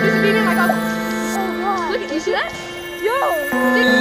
just my god. Oh god. Look, you see that? Yo!